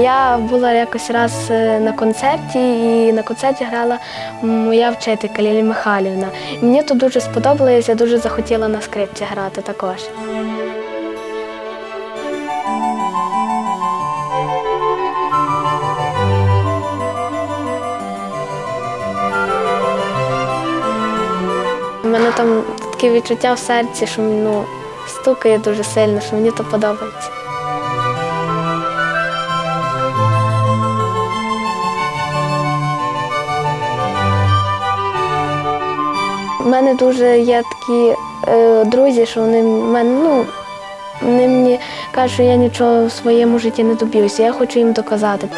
Я була якось раз е, на концерті, і на концерті грала моя вчителька Лілія Михайлівна. Мені то дуже сподобалось, я дуже захотіла на скрипці грати також. У мене там таке відчуття в серці, що ну, стукає дуже сильно, що мені то подобається. У мене дуже є такі е, друзі, що вони мене, ну, вони мені кажуть, що я нічого в своєму житті не доб'юся. Я хочу їм доказати.